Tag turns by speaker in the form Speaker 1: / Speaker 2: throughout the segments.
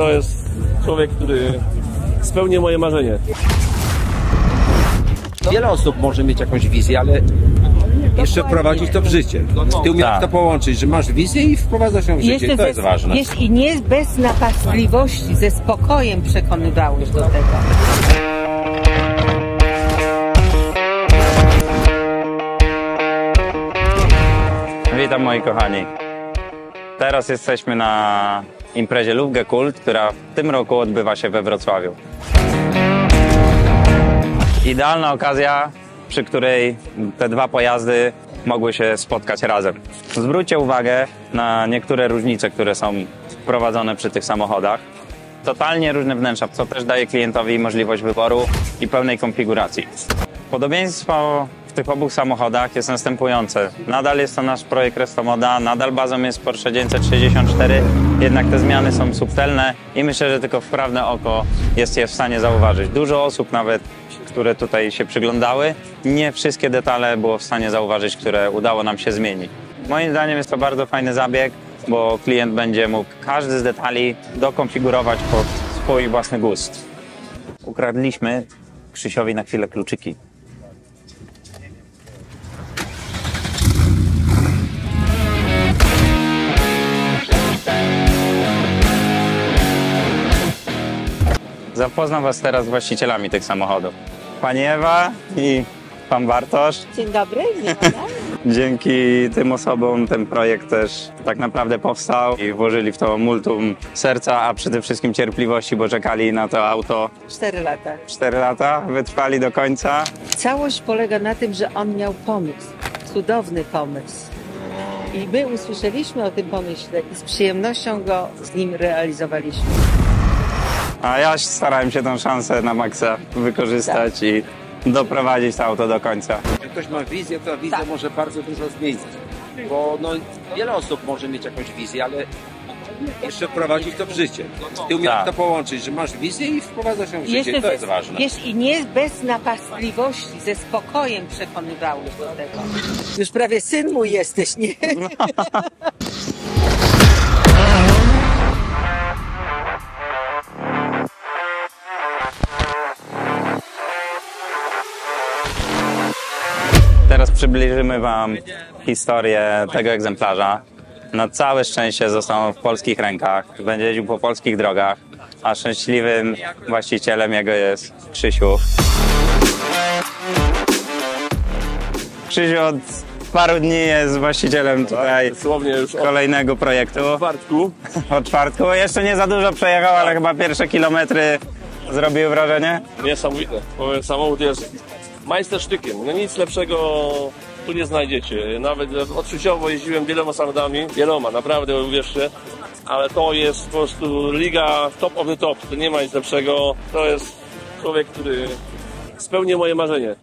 Speaker 1: To jest człowiek, który spełni moje marzenie.
Speaker 2: Wiele osób może mieć jakąś wizję, ale jeszcze wprowadzić to w życie. Ty umiesz
Speaker 3: Tak.
Speaker 2: to połączyć, że masz wizję i wprowadzasz ją w życie. To
Speaker 4: ze-
Speaker 2: jest ważne.
Speaker 4: Wiesz, I nie bez napastliwości, ze spokojem przekonywałeś do tego.
Speaker 3: Witam moi kochani. Teraz jesteśmy na imprezie Lufge Kult, która w tym roku odbywa się we Wrocławiu. Idealna okazja, przy której te dwa pojazdy mogły się spotkać razem. Zwróćcie uwagę na niektóre różnice, które są wprowadzone przy tych samochodach. Totalnie różne wnętrza, co też daje klientowi możliwość wyboru i pełnej konfiguracji. Podobieństwo w tych obu samochodach jest następujące. Nadal jest to nasz projekt Restomoda, nadal bazą jest Porsche 964, jednak te zmiany są subtelne i myślę, że tylko wprawne oko jest je w stanie zauważyć. Dużo osób nawet, które tutaj się przyglądały, nie wszystkie detale było w stanie zauważyć, które udało nam się zmienić. Moim zdaniem jest to bardzo fajny zabieg, bo klient będzie mógł każdy z detali dokonfigurować pod swój własny gust. Ukradliśmy Krzysiowi na chwilę kluczyki. Zapoznam Was teraz z właścicielami tych samochodów. Pani Ewa i Pan Bartosz.
Speaker 4: Dzień dobry.
Speaker 3: Dzięki tym osobom ten projekt też tak naprawdę powstał i włożyli w to multum serca, a przede wszystkim cierpliwości, bo czekali na to auto
Speaker 4: Cztery lata.
Speaker 3: 4 lata, wytrwali do końca.
Speaker 4: Całość polega na tym, że on miał pomysł. Cudowny pomysł. I my usłyszeliśmy o tym pomyśle i z przyjemnością go z nim realizowaliśmy.
Speaker 3: A ja starałem się tą szansę na maksa wykorzystać i doprowadzić to auto do końca.
Speaker 2: Jak ktoś ma wizję, to wizja
Speaker 4: Tak.
Speaker 2: może bardzo dużo zmienić. Bo no, wiele osób może mieć jakąś wizję, ale jeszcze wprowadzić to w życie. Ty umiesz
Speaker 3: Tak.
Speaker 2: to połączyć, że masz wizję i wprowadzasz ją w życie. To jest ważne.
Speaker 4: Wiesz, i nie bez napastliwości, ze spokojem przekonywałeś do tego. Już prawie syn mój jesteś, nie?
Speaker 3: przybliżymy Wam historię tego egzemplarza. Na całe szczęście został on w polskich rękach, będzie jeździł po polskich drogach, a szczęśliwym właścicielem jego jest Krzysiu. Krzysiu od paru dni jest właścicielem tutaj
Speaker 1: Dosłownie już od
Speaker 3: kolejnego projektu.
Speaker 1: czwartku.
Speaker 3: Od czwartku. Jeszcze nie za dużo przejechał, ale chyba pierwsze kilometry zrobiły wrażenie.
Speaker 1: Niesamowite. Powiem, samochód jest majstersztykiem. No nic lepszego tu nie znajdziecie. Nawet odczuciowo jeździłem wieloma samochodami, wieloma, naprawdę uwierzcie. Ale to jest po prostu liga top of the top. To nie ma nic lepszego. To jest człowiek, który spełni moje marzenie.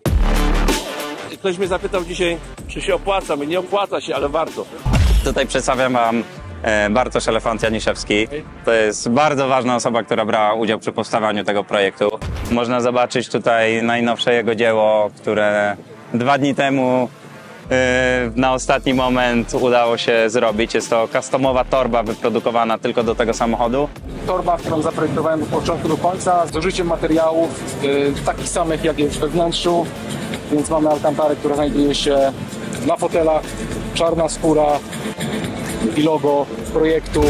Speaker 1: Ktoś mnie zapytał dzisiaj, czy się opłaca. Mnie nie opłaca się, ale warto.
Speaker 3: Tutaj przedstawiam Wam e, Bartosz Elefant Janiszewski. To jest bardzo ważna osoba, która brała udział przy powstawaniu tego projektu. Można zobaczyć tutaj najnowsze jego dzieło, które dwa dni temu e, na ostatni moment udało się zrobić. Jest to customowa torba wyprodukowana tylko do tego samochodu.
Speaker 5: torba, którą zaprojektowałem od początku do końca, z użyciem materiałów y, takich samych jak jest we wnętrzu, więc mamy alkantarę, która znajduje się na fotelach, czarna skóra i logo projektu.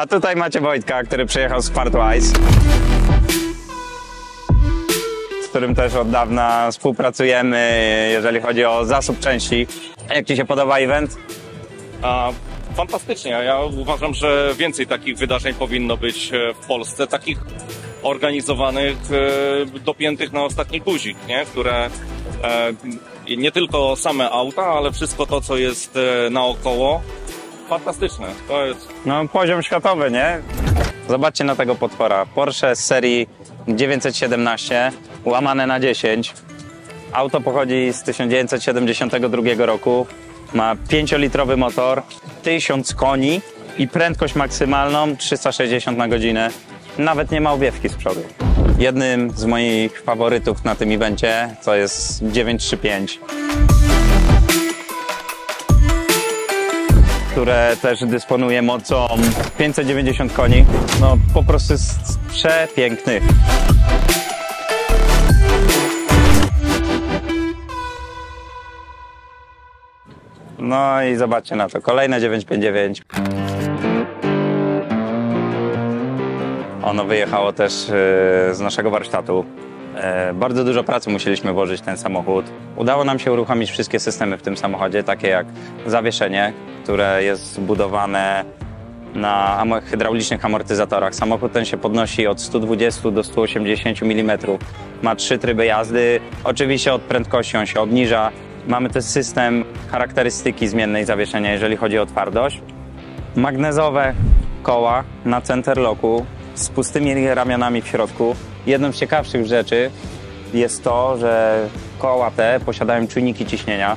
Speaker 3: A tutaj macie Wojtka, który przyjechał z Partwise, z którym też od dawna współpracujemy, jeżeli chodzi o zasób części. Jak Ci się podoba event?
Speaker 6: A, fantastycznie. Ja uważam, że więcej takich wydarzeń powinno być e, w Polsce, takich organizowanych, e, dopiętych na ostatni guzik, nie? które e, nie tylko same auta, ale wszystko to, co jest naokoło. Fantastyczne. To jest
Speaker 3: No, poziom światowy, nie? Zobaczcie na tego potwora. Porsche z serii 917, łamane na 10. Auto pochodzi z 1972 roku. Ma 5-litrowy motor, 1000 koni i prędkość maksymalną 360 na godzinę. Nawet nie ma owiewki z przodu. Jednym z moich faworytów na tym evencie to jest 935. które też dysponuje mocą 590 koni. No po prostu jest przepiękny. No i zobaczcie na to. Kolejne 959. Ono wyjechało też e, z naszego warsztatu. E, Bardzo dużo pracy musieliśmy włożyć ten samochód. Udało nam się uruchomić wszystkie systemy w tym samochodzie, takie jak zawieszenie, które jest zbudowane na hydraulicznych amortyzatorach. Samochód ten się podnosi od 120 do 180 mm. Ma trzy tryby jazdy. Oczywiście od prędkości on się obniża. Mamy też system charakterystyki zmiennej zawieszenia, jeżeli chodzi o twardość magnezowe koła na centerlocku z pustymi ramionami w środku. Jedną z ciekawszych rzeczy jest to, że koła te posiadają czujniki ciśnienia.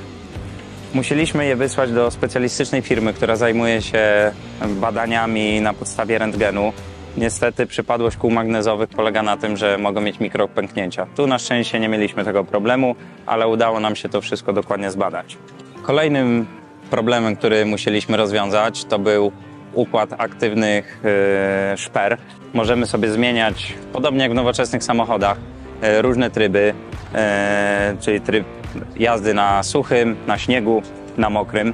Speaker 3: Musieliśmy je wysłać do specjalistycznej firmy, która zajmuje się badaniami na podstawie rentgenu. Niestety przypadłość kół magnezowych polega na tym, że mogą mieć mikropęknięcia. Tu na szczęście nie mieliśmy tego problemu, ale udało nam się to wszystko dokładnie zbadać. Kolejnym problemem, który musieliśmy rozwiązać, to był układ aktywnych e, szper. Możemy sobie zmieniać, podobnie jak w nowoczesnych samochodach, e, różne tryby, e, czyli tryb jazdy na suchym, na śniegu, na mokrym.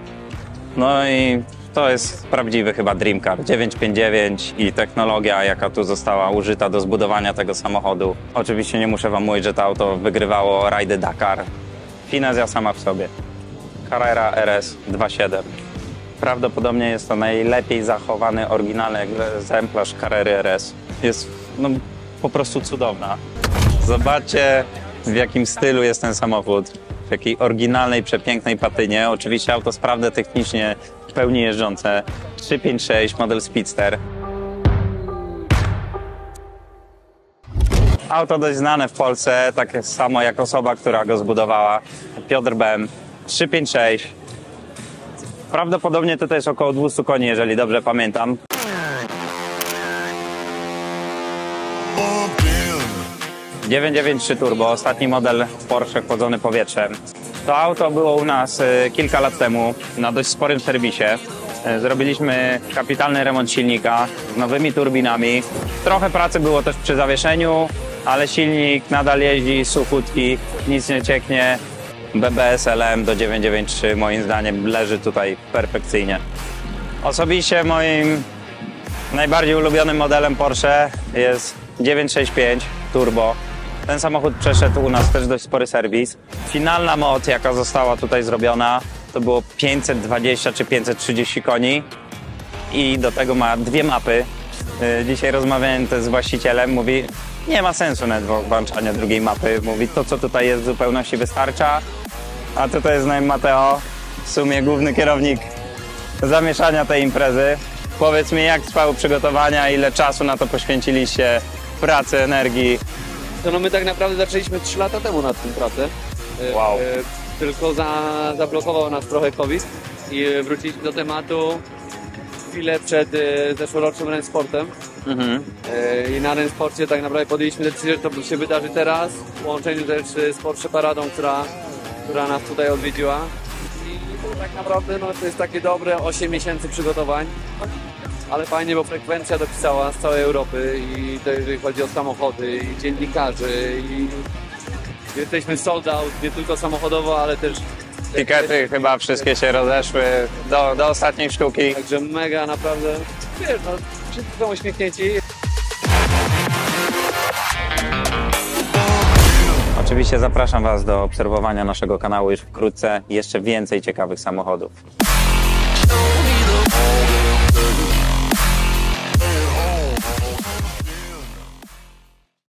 Speaker 3: No i to jest prawdziwy chyba Dream Car 959 i technologia, jaka tu została użyta do zbudowania tego samochodu. Oczywiście nie muszę wam mówić, że to auto wygrywało rajdy Dakar. Finezja sama w sobie. Carrera RS 2.7. Prawdopodobnie jest to najlepiej zachowany, oryginalny egzemplarz Carrery RS. Jest no, po prostu cudowna. Zobaczcie, w jakim stylu jest ten samochód. W jakiej oryginalnej, przepięknej patynie. Oczywiście auto sprawne technicznie, w pełni jeżdżące. 356 model Speedster. Auto dość znane w Polsce, tak samo jak osoba, która go zbudowała. Piotr Bem. 356. Prawdopodobnie to jest około 200 koni, jeżeli dobrze pamiętam. 993 Turbo, ostatni model Porsche chłodzony powietrzem. To auto było u nas e, kilka lat temu na dość sporym serwisie. E, Zrobiliśmy kapitalny remont silnika z nowymi turbinami. Trochę pracy było też przy zawieszeniu, ale silnik nadal jeździ, suchutki, nic nie cieknie. BBS LM do 993 moim zdaniem leży tutaj perfekcyjnie. Osobiście moim Najbardziej ulubionym modelem Porsche jest 965 Turbo. Ten samochód przeszedł u nas też dość spory serwis. Finalna moc, jaka została tutaj zrobiona, to było 520 czy 530 koni i do tego ma dwie mapy. Yy, Dzisiaj rozmawiałem też z właścicielem, mówi nie ma sensu nawet włączania drugiej mapy. Mówi to, co tutaj jest w zupełności wystarcza, a tutaj jest z nami Mateo, w sumie główny kierownik zamieszania tej imprezy. Powiedz mi, jak trwały przygotowania, ile czasu na to poświęciliście, pracy, energii.
Speaker 7: To no my tak naprawdę zaczęliśmy 3 lata temu nad tym pracę. E,
Speaker 3: Wow.
Speaker 7: e, Tylko za, zablokował nas trochę COVID i e, wróciliśmy do tematu chwilę przed zeszłorocznym Rensportem.
Speaker 3: Mhm.
Speaker 7: I na Rensporcie tak naprawdę podjęliśmy decyzję, że to się wydarzy teraz w połączeniu też z Porsche Paradą, która, która nas tutaj odwiedziła. I tak naprawdę no, to jest takie dobre 8 miesięcy przygotowań. Ale fajnie, bo frekwencja dopisała z całej Europy i to jeżeli chodzi o samochody i dziennikarzy i jesteśmy sold out, nie tylko samochodowo, ale też
Speaker 3: Tikety chyba wszystkie się rozeszły do, do ostatniej sztuki.
Speaker 7: Także mega naprawdę, wiesz, no, wszyscy są uśmiechnięci.
Speaker 3: Oczywiście zapraszam Was do obserwowania naszego kanału już wkrótce. Jeszcze więcej ciekawych samochodów.